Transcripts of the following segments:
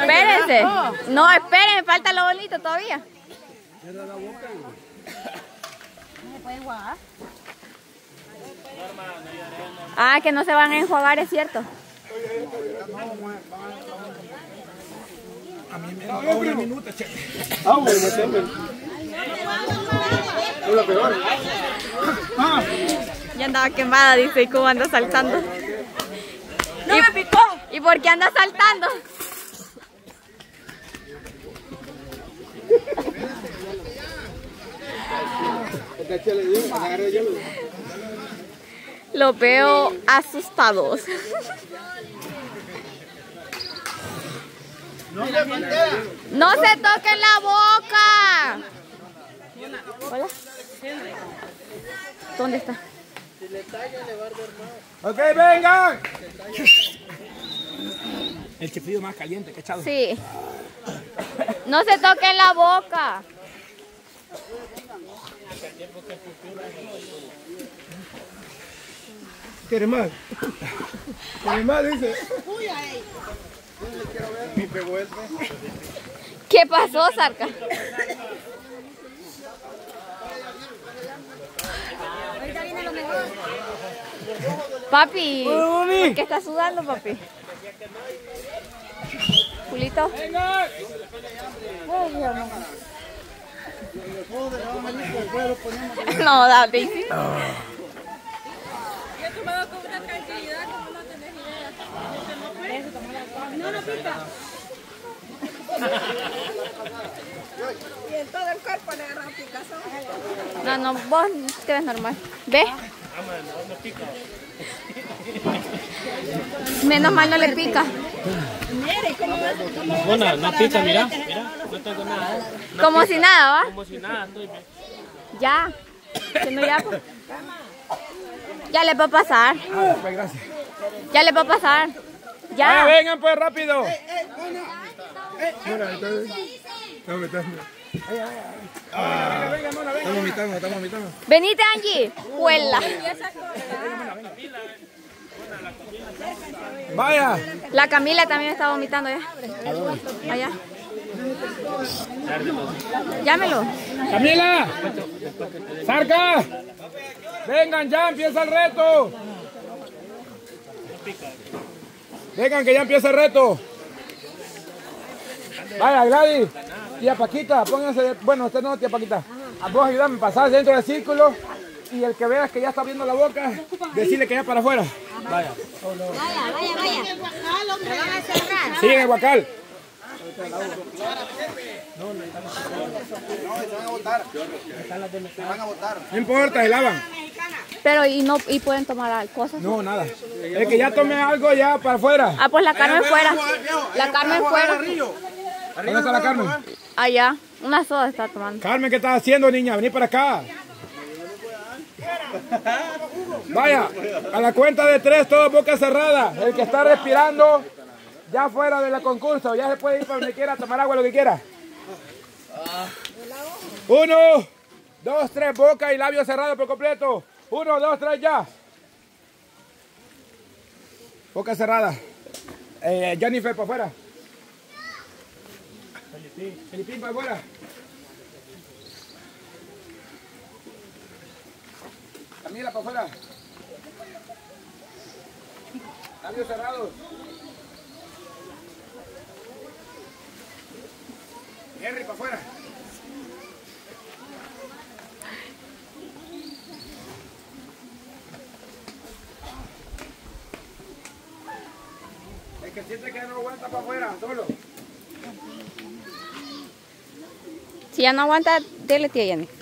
Espérense. No, esperen, falta lo bonito todavía. Ah, que no se van a enjuagar, es cierto. A mí me da che. Ah, bueno. Es peor. Ah, Ya andaba quemada, dice, y cómo anda saltando. ¡No me picó! ¿Y por qué anda saltando? Le. Los veo asustados. No se toquen la boca. ¿Dónde está? ok, vengan. El chiflido más caliente que he echado. Sí. No se toquen la boca. ¿Quieres más? ¿Quieres más? Dice. ¿Qué pasó, Sarca? Papi, ¿por qué estás sudando, papi? Julito. Vengan. No, David. Yo he tomado con una tranquilidad como no tenés idea. No, no pica. Y en todo el cuerpo le agarra picazón. No, no, vos te ves normal. ¿Ves? Menos mal no le pica. Bueno, no pica, mira, mira, no tengo nada. Como si nada, ¿va? Como si nada, estoy bien. Ya. Que no ya. Ya le va a pasar. Ah, pues gracias. Ya le va a pasar. Ah, Ya. vengan pues rápido. Ah, venga, mona, venga. Estamos vomitando, estamos vomitando. Venite, Angie. Huela. Vaya. La Camila también está vomitando ya. Allá. Llámelo. Camila. Sarca. Vengan ya, empieza el reto. Vengan que ya empieza el reto. Vaya, Gladys. Tía Paquita, pónganse. Bueno, usted no, tía Paquita. A vos ayúdame a pasar dentro del círculo. Y el que veas que ya está abriendo la boca, decirle que ya para afuera. Vaya. Vaya, vaya, vaya. Te van a cerrar. Sigue en el guacal. No importa, se lavan. Pero y no y pueden tomar cosas. No, nada. El que ya tome algo ya para afuera. Ah, pues la Carmen fuera. La Carmen fuera. ¿Dónde está la Carmen? Allá. Una soda está tomando. Carmen, ¿qué estás haciendo, niña? Vení para acá. Vaya, a la cuenta de tres, todo boca cerrada. El que está respirando, ya fuera de la concurso, ya se puede ir para donde quiera, tomar agua, lo que quiera. Uno, dos, tres, boca y labios cerrados por completo. Uno, dos, tres, ya. Boca cerrada. Eh, Jennifer, para afuera. Felipín, para afuera. Camila, para afuera. Labios cerrados. Henry, para afuera. El que siente que no aguanta para afuera, solo. Si ya no aguanta, dele tía Jenny.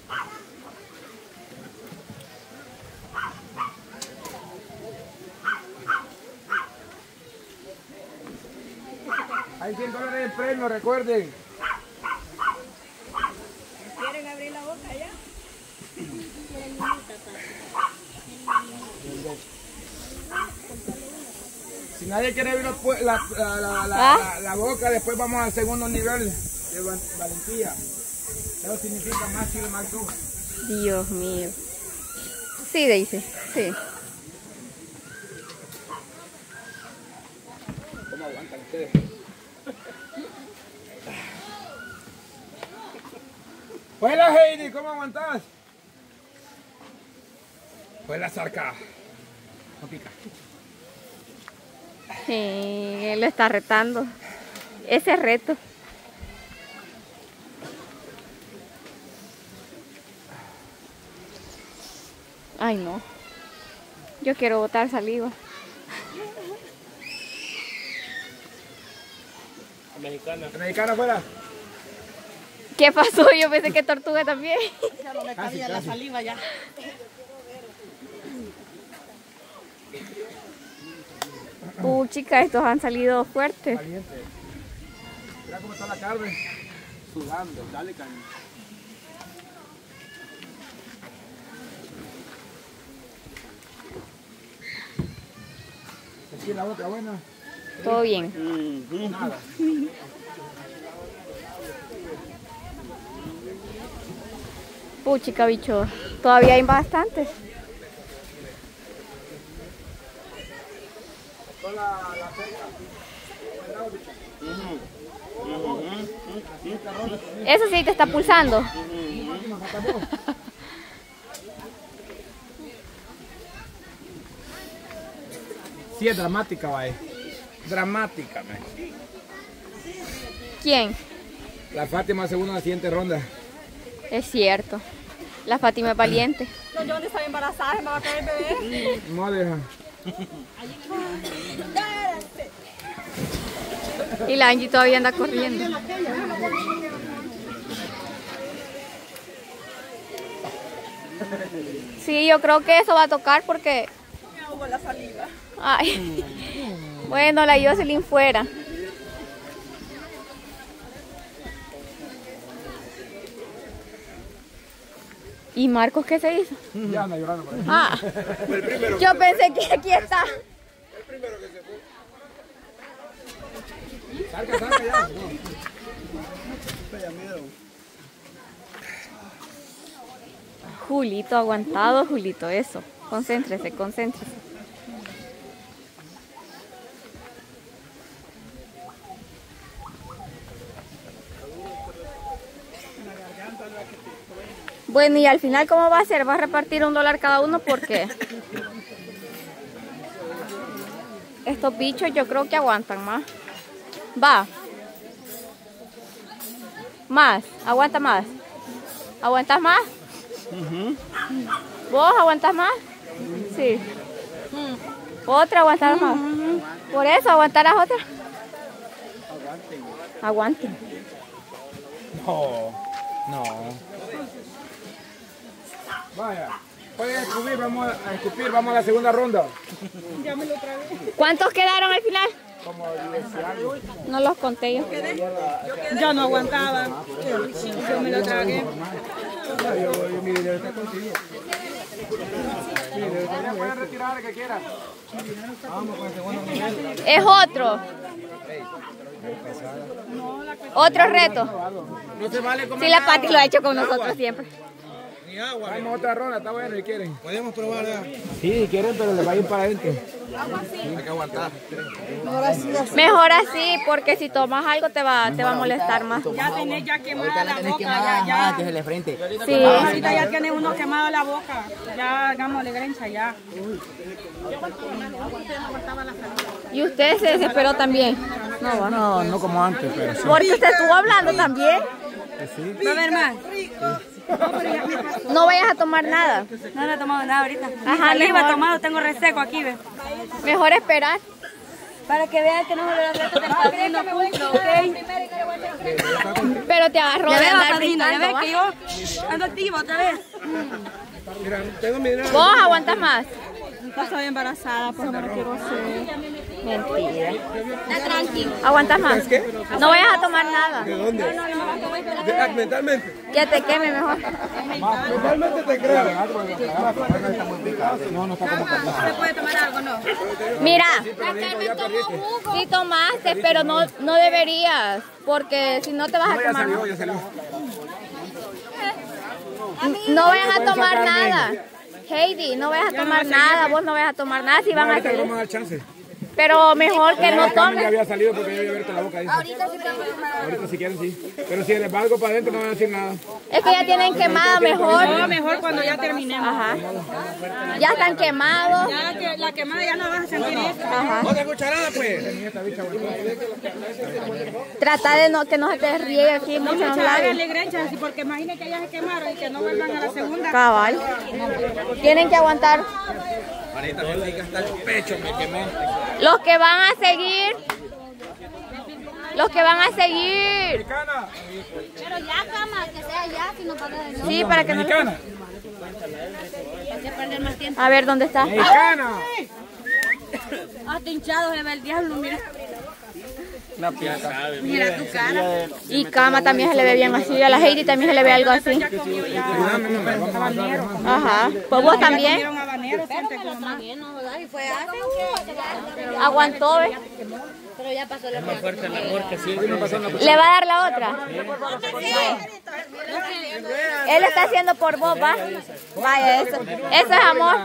Hay 100 dólares en premio, recuerden. ¿Quieren abrir la boca ya? Si nadie quiere abrir la, la, la, ¿Ah? la- boca, después vamos al segundo nivel de val- valentía. Eso significa más chile, más tú. Dios mío. Sí, Daisy. Sí. ¿Cómo aguantan ustedes? Hola Heidi, ¿cómo aguantas? Hola Zarca. No pica. Sí, él lo está retando. Ese reto. Ay, no. Yo quiero botar saliva. Mexicana. ¿La mexicana afuera? ¿Qué pasó? Yo pensé que tortuga también. Ya no me cabía la saliva ya. Uh, chica, estos han salido fuertes. Caliente. Mira cómo está la carne. Sudando. Dale caña. Aquí la otra buena. Todo bien. Nada. Puchica, bicho. Todavía hay bastantes. Eso sí te está pulsando. Sí, es dramática, vaya. Dramática, man. ¿Quién? La Fátima segunda en la siguiente ronda. Es cierto. La Fátima es valiente. No, yo estaba embarazada, me va a caer el bebé. No deja. Y la Angie todavía anda corriendo. Sí, yo creo que eso va a tocar porque... Me ahogo la saliva. Ay. Bueno, la Jocelyn fuera. ¿Y Marcos qué se hizo? Ya anda llorando por ahí. Ah, yo pensé que aquí está. Salga, salga ya. Julito, aguantado, Julito, eso. Concéntrese, concéntrese. Bueno, y al final, ¿cómo va a ser? ¿Va a repartir un dólar cada uno? ¿Por qué? Estos bichos yo creo que aguantan más. Va. Más. Aguanta más. ¿Aguantas más? ¿Vos aguantas más? Sí. ¿Otra aguantar más? Por eso, ¿aguantarás otra? Aguanten. No, no. Vaya. Pueden escupir, vamos a escupir, vamos a la segunda ronda. ¿Cuántos quedaron al final? Como 10 y algo. No los conté yo. Yo no aguantaba. Yo me lo tragué. Ya, yo, yo, mire, estoy contigo. Ya pueden retirar el que quiera. Vamos con el segundo nivel. Es otro. Otro reto. Sí, la Pati lo ha hecho con nosotros siempre. Ni agua. Vamos a otra ronda, está bueno, si quieren. Podemos probar ya. Sí, si quieren, pero les va a ir para adentro. Hay que aguantar. Mejor así, porque si tomas algo te va, te va a molestar más. Ya tenés ya quemada la boca, ya, ya. Desde el frente. Sí. Ahorita ya tiene uno quemado la boca. Ya hagámosle grencha ya. Y usted se desesperó también. No. No, no como antes, pero sí. Porque usted estuvo hablando también. ¿Va a haber más? No vayas a tomar nada. No, no he tomado nada ahorita. Ajá, mejor. he tomado, tengo reseco aquí, ¿ves? Mejor esperar. Para que vean que no se le da reto del padrino cumplo, ¿ok? Pero te agarró Ya de ves, andar padrino, ya ves que yo ando activo otra vez. Mira, tengo mi dinero. Vos aguantas más. Estoy embarazada, pues no lo quiero hacer. Mentira. Aguantas más. No vayas a tomar nada. ¿De dónde? De- ah, mentalmente. Que te queme mejor. Mentalmente te creo. ¿Se puede tomar algo, no? Mira, sí tomaste, pero no, no deberías, porque si no te vas a No, tomar. No vayan a tomar nada. Heidi, no vayas a tomar nada, vos no vayas a tomar nada si van a hacer. Pero mejor que no tomen. había salido porque yo había abierto la boca. Dice. Ahorita si quieren sí. Pero si les va algo para adentro no van a decir nada. Es que ya tienen quemado mejor. mejor cuando ya terminemos. Ajá. Ya están quemados. Ya que la quemada ya no vas a sentir eso. Ajá. Otra cucharada pues. Trata de no, que no se te riegue aquí mucho. Háganle grenchas así, porque imaginen que ya se quemaron y que no vuelvan a la segunda. Cabal. Tienen que aguantar. Ahorita no digas hasta el pecho me quemé. Los que van a seguir. Los que van a seguir. Pero ya, cama, que sea ya, si no paga de nuevo. Sí, para que no. Mexicana. Hay que perder más tiempo. A ver, ¿dónde está? Mexicana. Hasta hinchado se ve el diablo, mira. Mira tu cara. Y Cama también se le ve bien así. A la Heidi también se le ve algo así. Ajá. Pues vos también. Aguantó, ¿ves? Pero ya pasó la. ¿Le va a dar la otra? Él está haciendo por vos, ¿va? Vaya, eso. Eso es amor.